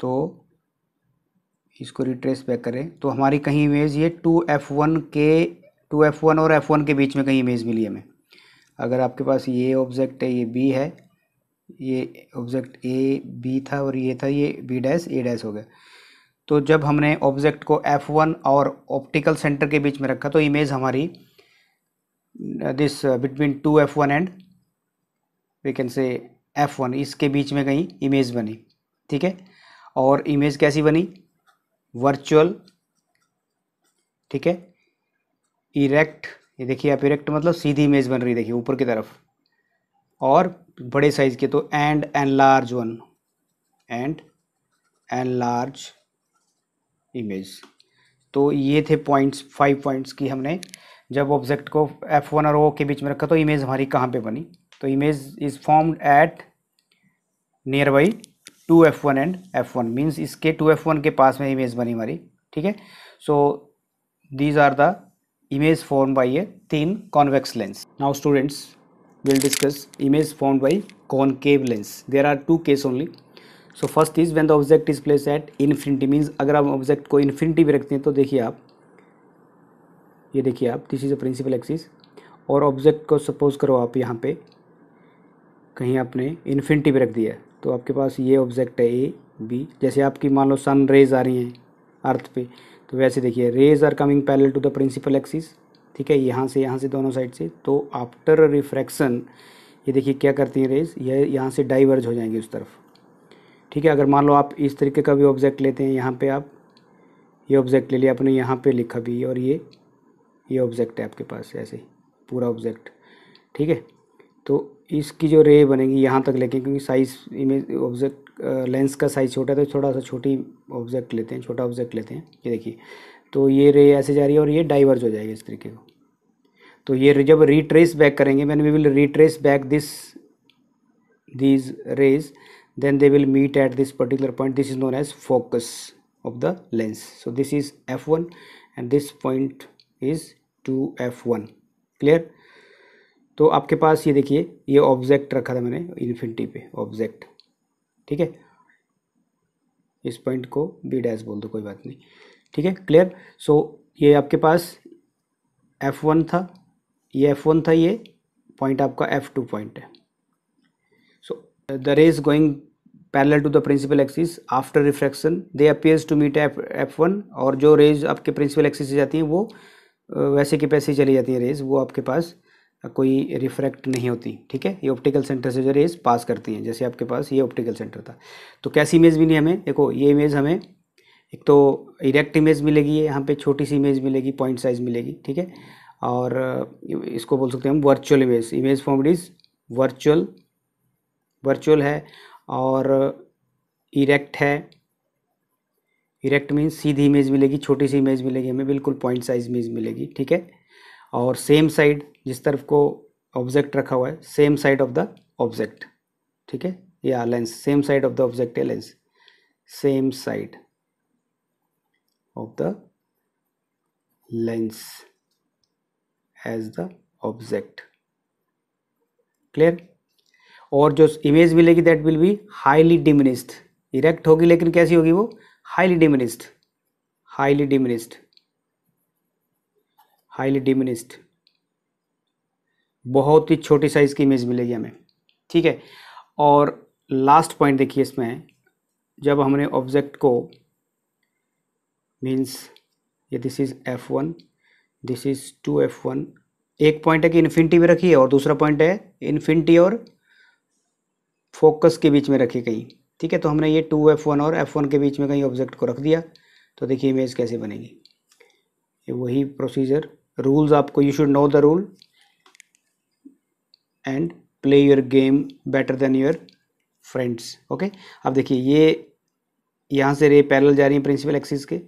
तो इसको रिट्रेस बैक करें। तो हमारी कहीं इमेज ये टू एफ़ वन के टू एफ़ वन और एफ़ वन के बीच में कहीं इमेज मिली हमें। अगर आपके पास ये ऑब्जेक्ट है, ये बी है, ये ऑब्जेक्ट ए बी था और ये था, ये बी डैश ए डैश हो गया। तो जब हमने ऑब्जेक्ट को एफ़ वन और ऑप्टिकल सेंटर के बीच में रखा तो इमेज हमारी this between two F one and we can say F one इसके बीच में कहीं इमेज बनी, ठीक है? और इमेज कैसी बनी? वर्चुअल ठीक है? इरेक्ट ये देखिए आप इरेक्ट मतलब सीधी इमेज बन रही देखिए, ऊपर की तरफ़। और बड़े साइज़ के तो and enlarge one and enlarge image तो ये थे पॉइंट्स फाइव पॉइंट्स की हमने। जब ऑब्जेक्ट को एफ़ वन और ओ के बीच में रखा तो इमेज हमारी कहाँ पे बनी? तो image is form at near by two F one and F one means इसके टू एफ़ वन के पास में इमेज बनी हमारी, ठीक है? So these are the image form by a तीन convex lens now students will discuss image form by concave lens there are two case only so first is when the object is place at infinity means अगर आप object को infinity भी रखते हैं तो देखिए आप, ये देखिए आप this is a principal axis और ऑब्जेक्ट को सपोज़ करो आप यहाँ पे कहीं आपने इन्फिनिटी भी रख दिया तो आपके पास ये ऑब्जेक्ट है ए बी जैसे आपकी मान लो सन रेज आ रही हैं अर्थ पे तो वैसे देखिए rays are coming parallel to the principal axis ठीक है, यहाँ से यहाँ से दोनों साइड से तो आफ्टर रिफ्रैक्शन ये देखिए क्या करती हैं रेज ये यहाँ से डाइवर्ज हो जाएँगी उस तरफ़, ठीक है, अगर मान लो आप इस तरीके का भी ऑब्जेक्ट लेते हैं यहाँ पे आप, ये ऑब्जेक्ट ले लिया आपने यहाँ पे लिखा भी, और ये ये ऑब्जेक्ट है आपके पास, ऐसे पूरा ऑब्जेक्ट ठीक है। तो इसकी जो रे बनेगी यहाँ तक लेके, क्योंकि साइज़ इमेज ऑब्जेक्ट लेंस का साइज़ छोटा है तो थोड़ा सा छोटी ऑब्जेक्ट लेते हैं, छोटा ऑब्जेक्ट लेते हैं। ये देखिए तो ये रे ऐसे जा रही है और ये डाइवर्ज हो जाएगी इस तरीके को। तो ये जब रिट्रेस बैक करेंगे man we will retrace back this these rays, then they will meet at this particular point. This is known as focus of the lens. So this is f1 and this point is 2f1 clear तो आपके पास ये देखिए, ये object रखा था मैंने infinity पे ऑब्जेक्ट ठीक है? इस पॉइंट को बी डैश बोल दो, कोई बात नहीं। ठीक है? क्लियर सो ये आपके पास एफ़ वन था। ये एफ़ वन था, ये पॉइंट आपका एफ़ टू पॉइंट है। So the rays going parallel to the principal axis after refraction they appears to meet F F one और जो रेज आपके प्रिंसिपल एक्सिस से जाती हैं, वो वैसे के पैसे चली जाती है रेज वो आपके पास कोई रिफ्रैक्ट नहीं होती, ठीक है? ये ऑप्टिकल सेंटर से जो रेज पास करती हैं, जैसे आपके पास ये ऑप्टिकल सेंटर था। तो कैसी इमेज मिली हमें? देखो, ये इमेज हमें, एक तो इरेक्ट इमेज मिलेगी यहाँ पे, छोटी सी इमेज मिलेगी पॉइंट साइज़ मिलेगी, ठीक है? और इसको बोल सकते हैं हम virtual image image form is virtual virtual है और इरेक्ट है। इरेक्ट मीन्स सीधी इमेज मिलेगी, छोटी सी इमेज मिलेगी, हमें बिल्कुल पॉइंट साइज़ इमेज मिलेगी, ठीक है? और सेम साइड जिस तरफ़ को ऑब्जेक्ट रखा हुआ है same side of the object ठीक है? या lens same side of the object है lens same side of the lens as the object clear और जो इमेज मिलेगी that will be highly diminished erect होगी लेकिन कैसी होगी वो? Highly diminished highly diminished highly diminished बहुत ही छोटी साइज़ की इमेज मिलेगी हमें, ठीक है? और लास्ट पॉइंट देखिए इसमें, जब हमने ऑब्जेक्ट को मीन्स ये this is F one this is two F one एक पॉइंट है कि इन्फिनिटी में रखी है और दूसरा पॉइंट है इन्फिनिटी और फोकस के बीच में रखी कहीं ठीक है? तो हमने ये टू एफ़ वन और एफ़ वन के बीच में कहीं ऑब्जेक्ट को रख दिया तो देखिए इमेज कैसे बनेगी। ये वही प्रोसीजर रूल्स आपको you should know the rule and play your game better than your friends okay अब देखिए, ये यहाँ से रे पैरेलल जा रही है प्रिंसिपल एक्सिस के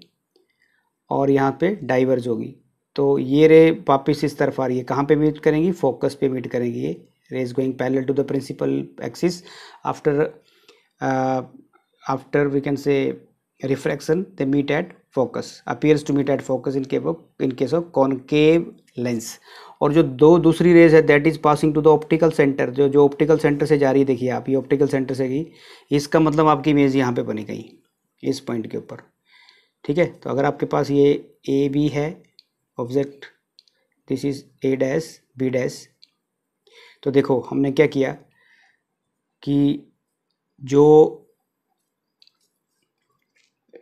और यहाँ पे डाइवर्ज होगी। तो ये रे वापिस इस तरफ़ आ रही है। कहाँ पे मीट करेंगी? फोकस पे मीट करेंगी। ये ray is going parallel to the principal axis after after we can say refraction they meet at appears to meet at focus in case of, in case of concave lens. और जो दो दूसरी rays है that is passing to the optical centre जो जो optical centre से जा रही है, देखिए आप, ये ऑप्टिकल सेंटर से गई। इसका मतलब आपकी इमेज यहाँ पे बनी गई, इस पॉइंट के ऊपर। ठीक है? तो अगर आपके पास ये ए बी है object this is A dash B dash तो देखो हमने क्या किया कि जो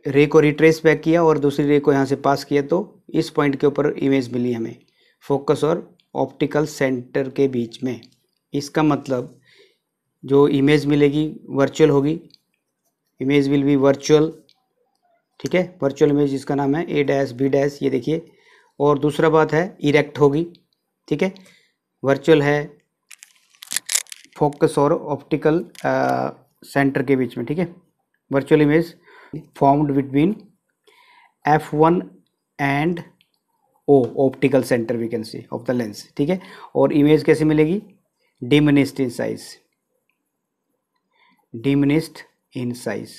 रे को रिट्रेस बैक किया और दूसरी रे को यहाँ से पास किया तो इस पॉइंट के ऊपर इमेज मिली हमें। फोकस और ऑप्टिकल सेंटर के बीच में। इसका मतलब जो इमेज मिलेगी वर्चुअल होगी। इमेज विल बी वर्चुअल ठीक है? वर्चुअल इमेज जिसका नाम है ए डैश बी डैश ये देखिए। और दूसरा बात है इरेक्ट होगी, ठीक है? वर्चुअल है फोकस और ऑप्टिकल सेंटर के बीच में, ठीक है? Virtual image formed between f1 and o, optical center, we can see of the lens, ठीक है? और इमेज कैसे मिलेगी? Diminished in size diminished in size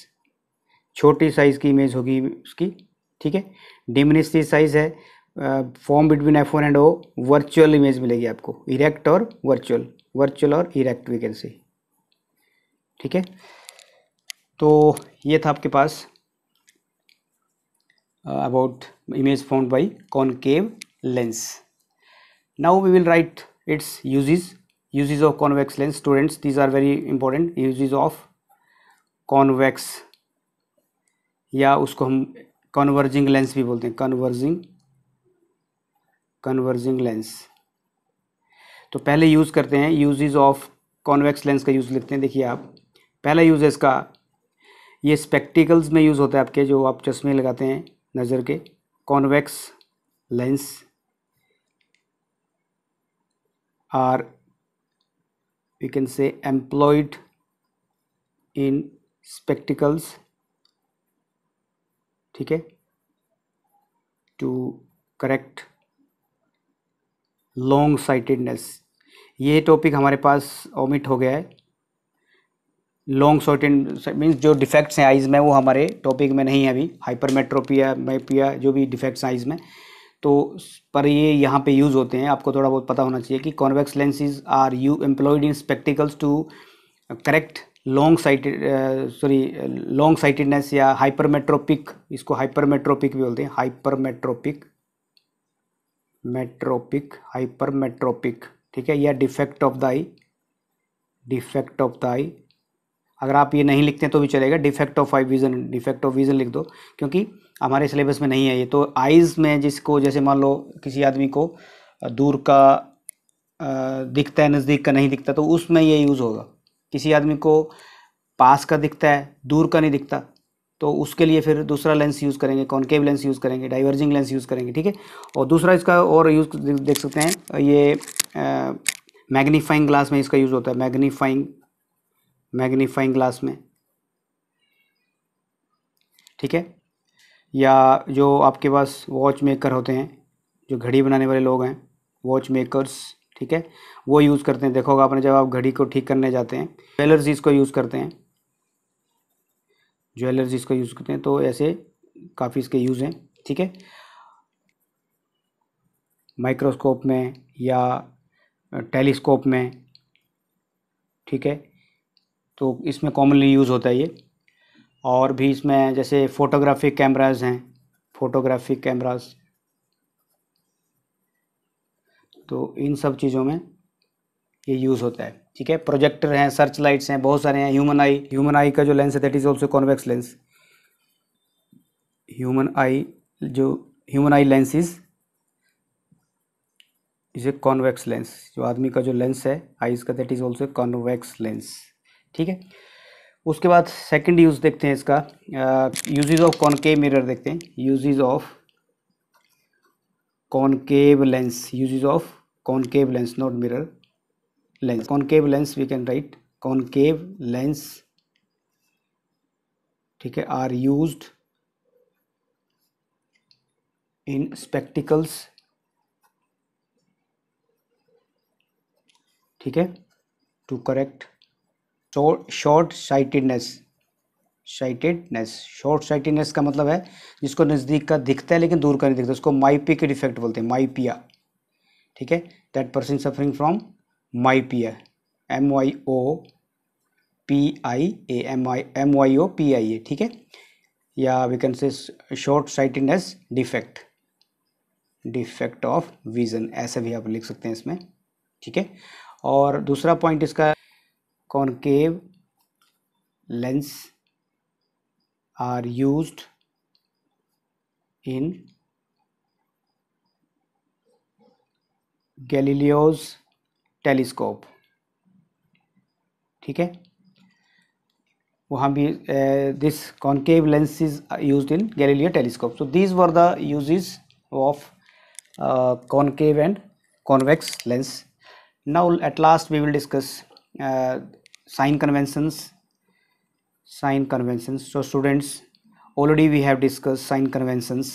छोटी साइज़ की इमेज होगी उसकी, ठीक है? डिमिनिस्ड इन साइज़ है form between F one and O virtual image मिलेगी आपको इरेक्ट और वर्चुअल वर्चुअल और इरेक्ट वी कैन सी ठीक है? तो ये था आपके पास about image found by concave lens now we will write its uses uses of convex lens students these are very important uses of convex या उसको हम कन्वर्जिंग लेंस भी बोलते हैं। कन्वर्जिंग कन्वर्जिंग लेंस तो पहले यूज़ करते हैं। यूजेस ऑफ़ कॉन्वेक्स लेंस का यूज़ लिखते हैं। देखिए आप, पहला यूज़ है इसका ये स्पेक्टिकल्स में यूज़ होता है आपके, जो आप चश्मे लगाते हैं नज़र के। Convex lens are we can say employed in spectacles ठीक है? टू करेक्ट लॉन्ग साइटेडनेस ये टॉपिक हमारे पास ओमिट हो गया है। लॉन्ग शॉर्टेड मीन्स जो डिफेक्ट्स हैं आइज़ में, वो हमारे टॉपिक में नहीं है अभी। हाइपरमेट्रोपिया मैपिया जो भी डिफेक्ट्स हैं आइज़ में। तो पर ये यहाँ पे यूज़ होते हैं। आपको थोड़ा बहुत पता होना चाहिए कि convex lenses are you employed in spectacles to correct long sighted sorry long sightedness या हाइपरमेट्रोपिक इसको हाइपरमेट्रोपिक भी बोलते हैं। हाइपरमेट्रोपिक मेट्रोपिक हाइपरमेट्रोपिक ठीक है? या defect of the eye defect of the eye अगर आप ये नहीं लिखते तो भी चलेगा। Defect of eye vision defect of vision लिख दो, क्योंकि हमारे सिलेबस में नहीं है ये। तो आइज़ में जिसको, जैसे मान लो किसी आदमी को दूर का दिखता है, नज़दीक का नहीं दिखता तो उसमें ये यूज़ होगा। किसी आदमी को पास का दिखता है, दूर का नहीं दिखता तो उसके लिए फिर दूसरा लेंस यूज़ करेंगे कॉनकेव लेंस यूज़ करेंगे डाइवर्जिंग लेंस यूज़ करेंगे, ठीक है? और दूसरा इसका और यूज़ देख सकते हैं, ये मैग्नीफाइंग ग्लास में इसका यूज़ होता है। मैग्नीफाइंग मैग्नीफाइंग ग्लास में। ठीक है? या जो आपके पास वॉच मेकर होते हैं, जो घड़ी बनाने वाले लोग हैं, वॉच मेकर्स, ठीक है? वो यूज़ करते हैं। देखोगे आपने जब आप घड़ी को ठीक करने जाते हैं ज्वेलर्स इसको यूज़ करते हैं ज्वेलर्स इसको यूज़ करते हैं तो ऐसे काफ़ी इसके यूज़ हैं, ठीक है? माइक्रोस्कोप में या टेलीस्कोप में, ठीक है? तो इसमें कॉमनली यूज़ होता है ये। और भी इसमें जैसे फ़ोटोग्राफिक कैमराज हैं फ़ोटोग्राफिक कैमराज तो इन सब चीज़ों में ये यूज़ होता है, ठीक है? प्रोजेक्टर हैं सर्च लाइट्स हैं, बहुत सारे हैं। ह्यूमन आई ह्यूमन आई का जो लेंस है that is also convex lens human eye जो human eye lens is is a convex lens जो आदमी का जो लेंस है आईज का that is also convex lens ठीक है? उसके बाद सेकंड यूज़ देखते हैं इसका। यूजेज ऑफ़ कॉनकेव मिरर देखते हैं। Uses of concave lens uses of concave lens not mirror lens concave lens we can write concave lens ठीक है आर यूज्ड इन स्पेक्टिकल्स ठीक है to correct short sightedness sightedness short sightedness का मतलब है जिसको नज़दीक का दिखता है लेकिन दूर का नहीं दिखता, उसको माइपिक डिफेक्ट बोलते हैं, माइपिया। ठीक है? That person suffering from myopia. M Y O P I A M I M Y O P I A ठीक है? या we can say short sightedness defect defect of vision ऐसे भी आप लिख सकते हैं इसमें, ठीक है? और दूसरा पॉइंट इसका concave lens are used in Galileo's telescope ठीक है? वहाँ भी this concave lens is use in Galileo telescope so these were the uses of concave and convex lens at last we will discuss uh, sign conventions sign conventions so students already we have discussed sign conventions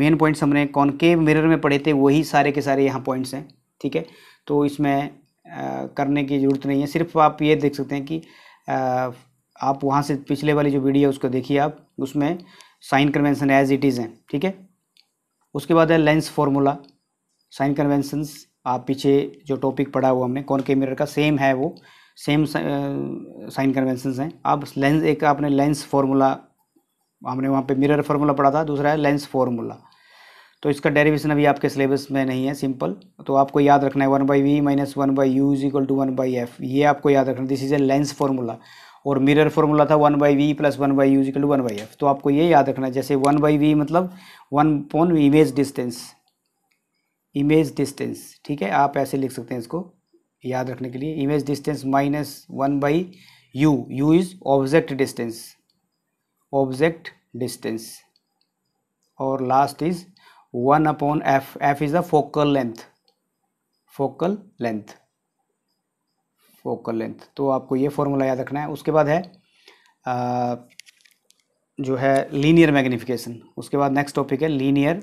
main points हमने concave mirror में पढ़े थे वही सारे के सारे यहाँ points हैं ठीक है? तो इसमें uh, करने की ज़रूरत नहीं है। सिर्फ़ आप ये देख सकते हैं कि uh, आप वहाँ से पिछले वाली जो वीडियो है उसको देखिए आप। उसमें sign convention as it is हैं ठीक है? उसके बाद है लेंस फार्मूला साइन कन्वेंशंस आप पीछे जो टॉपिक पढ़ा हुआ हमने कौन के मिरर का सेम है वो। सेम साइन कन्वेंशंस हैं। अब लेंस, एक आपने लेंस फार्मूला हमने वहाँ पे मिरर फार्मूला पढ़ा था, दूसरा है लेंस फार्मूला। तो इसका डेरिवेशन अभी आपके सिलेबस में नहीं है, सिंपल। तो आपको याद रखना है, one by V minus one by U is equal to one by F. ये आपको याद रखना this is a lens formula और मिरर फार्मूला था one by V plus one by U is equal to one by F. तो आपको ये याद रखना है, जैसे वन बाई वी मतलब one upon image distance image distance ठीक है? आप ऐसे लिख सकते हैं इसको। याद रखने के लिए image distance minus one by U U is object distance object distance और last is one upon F F is the focal length focal length focal length तो आपको ये फॉर्मूला याद रखना है। उसके बाद है आ, जो है लीनियर मैग्निफिकेशन उसके बाद नेक्स्ट टॉपिक है linear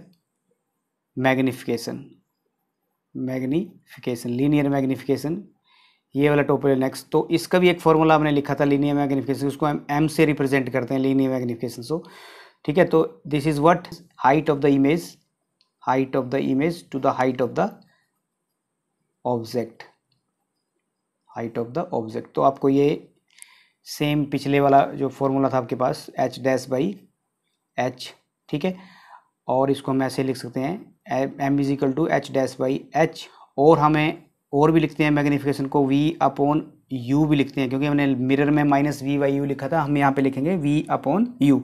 magnification magnification, linear magnification, ये वाला टॉपिक है नेक्स्ट तो इसका भी एक फॉर्मूला हमने लिखा था, लीनियर मैग्निफिकेशन, उसको हम एम से रिप्रेजेंट करते हैं, लीनियर मैग्नीफिकेशन। सो ठीक है तो this is what height of the image height of the image to the height of the object height of the object तो आपको ये सेम पिछले वाला जो फॉर्मूला था आपके पास एच डैश बाई एच ठीक है? और इसको हम ऐसे लिख सकते हैं M equal to H dash by H और हमें और भी लिखते हैं मैग्नीफिकेशन को वी अपॉन यू भी लिखते हैं, क्योंकि हमने मिरर में माइनस वी वाई यू लिखा था, हम यहाँ पे लिखेंगे वी अपॉन यू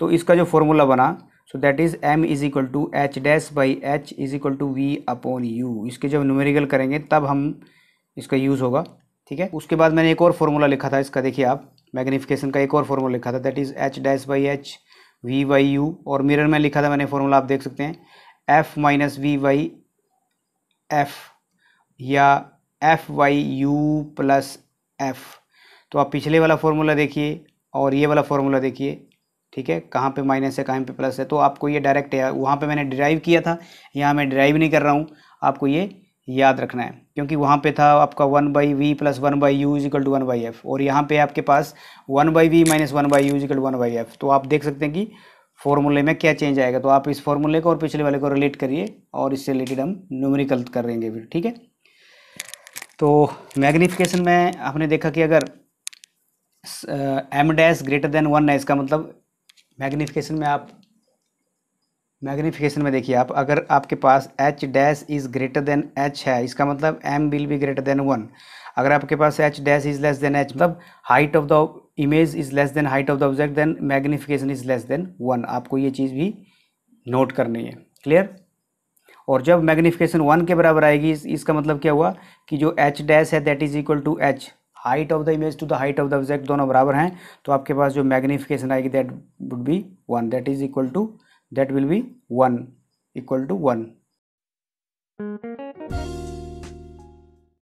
तो इसका जो फॉर्मूला बना so that is M is equal to H dash by H is equal to V upon U इसके जब न्यूमेरिकल करेंगे, तब हम इसका यूज़ होगा, ठीक है? उसके बाद मैंने एक और फॉर्मूला लिखा था, इसका देखिए आप मैग्नीफिकेशन का एक और फॉर्मूला लिखा था that is H dash by H V by U और मिरर में लिखा था मैंने फॉर्मूला आप देख सकते हैं। F minus V by F or F by U plus F तो आप पिछले वाला फॉर्मूला देखिए और ये वाला फॉर्मूला देखिए, ठीक है? कहाँ पे माइनस है, कहाँ पे प्लस है? तो आपको ये डायरेक्ट है, वहाँ पे मैंने डिराइव किया था, यहाँ मैं डिराइव नहीं कर रहा हूँ। आपको ये याद रखना है, क्योंकि वहाँ पे था आपका one by V plus one by U equal to one by F और यहाँ पे आपके पास one by V minus one by U equal one by F तो आप देख सकते हैं कि फॉर्मूले में क्या चेंज आएगा? तो आप इस फॉर्मूले को और पिछले वाले को रिलेट करिए और इससे रिलेटेड हम न्यूमेरिकल करेंगे फिर, ठीक है? तो मैग्निफिकेशन में आपने देखा कि अगर M dash greater than one है इसका मतलब मैग्निफिकेशन में आप मैग्नीफिकेशन में देखिए आप, अगर आपके पास H dash is greater than H है, इसका मतलब M will be greater than one अगर आपके पास H dash is less than H मतलब height of the image is less than height of the object then magnification is less than one आपको ये चीज़ भी note करनी है. क्लियर और जब मैग्नीफिकेशन वन के बराबर आएगी इस, इसका मतलब क्या हुआ? कि जो एच डैश है that is equal to H height of the image to the height of the object दोनों बराबर हैं तो आपके पास जो मैग्नीफिकेशन आएगी that would be one that is equal to that will be 1 equal to 1